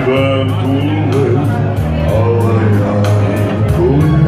Kevään tullen alajaikojen.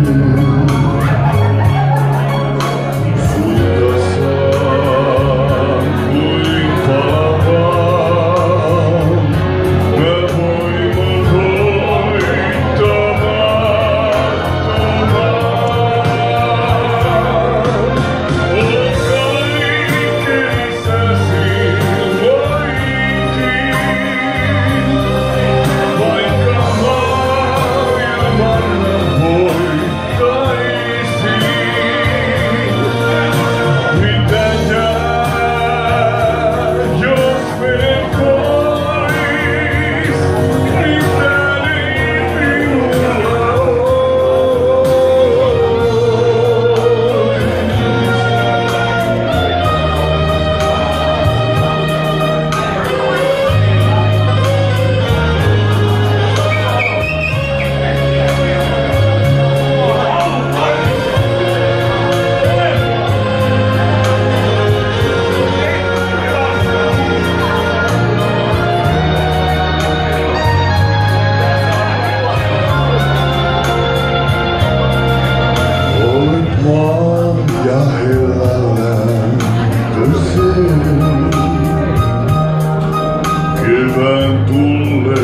ben tunne